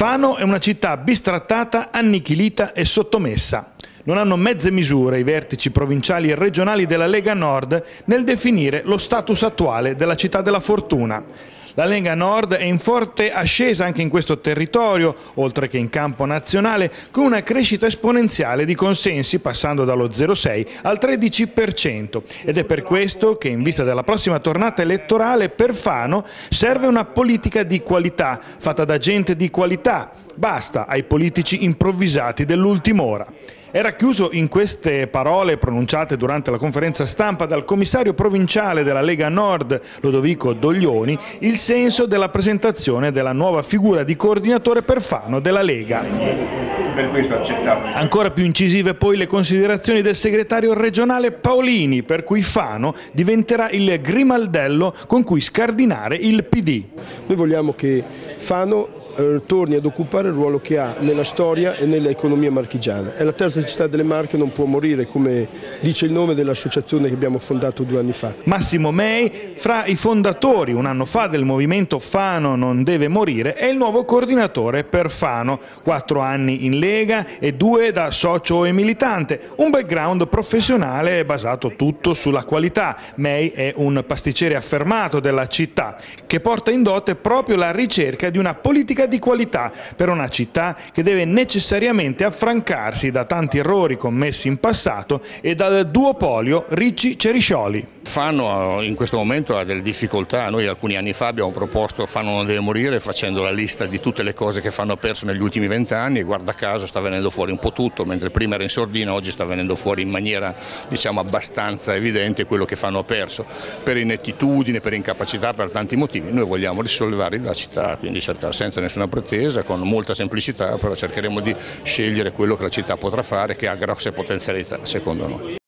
Fano è una città bistrattata, annichilita e sottomessa. Non hanno mezze misure i vertici provinciali e regionali della Lega Nord nel definire lo status attuale della città della fortuna. La Lega Nord è in forte ascesa anche in questo territorio, oltre che in campo nazionale, con una crescita esponenziale di consensi passando dallo 0,6 al 13%. Ed è per questo che in vista della prossima tornata elettorale per Fano serve una politica di qualità, fatta da gente di qualità. Basta ai politici improvvisati dell'ultima ora. Era chiuso in queste parole pronunciate durante la conferenza stampa dal commissario provinciale della Lega Nord, Lodovico Doglioni, il senso della presentazione della nuova figura di coordinatore per Fano della Lega. Ancora più incisive poi le considerazioni del segretario regionale Paolini, per cui Fano diventerà il grimaldello con cui scardinare il PD. Noi vogliamo che Fano eh, torni ad occupare il ruolo che ha nella storia e nell'economia marchigiana. È la terza città delle Marche, non può morire, come dice il nome dell'associazione che abbiamo fondato due anni fa. Massimo Mei, fra i fondatori un anno fa del movimento Fano non deve morire, è il nuovo coordinatore per Fano, quattro anni in Lega e due da socio e militante, un background professionale basato tutto sulla qualità. Mei è un pasticcere affermato della città che porta in dote proprio la ricerca di una politica di qualità per una città che deve necessariamente affrancarsi da tanti errori commessi in passato e dal duopolio Ricci-Ceriscioli. Fano in questo momento ha delle difficoltà, noi alcuni anni fa abbiamo proposto Fano non deve morire facendo la lista di tutte le cose che Fano ha perso negli ultimi vent'anni e guarda caso sta venendo fuori un po' tutto, mentre prima era in sordina oggi sta venendo fuori in maniera diciamo, abbastanza evidente quello che Fano ha perso, per inettitudine, per incapacità, per tanti motivi. Noi vogliamo risollevare la città, quindi cercare senza nessuna pretesa, con molta semplicità, però cercheremo di scegliere quello che la città potrà fare che ha grosse potenzialità secondo noi.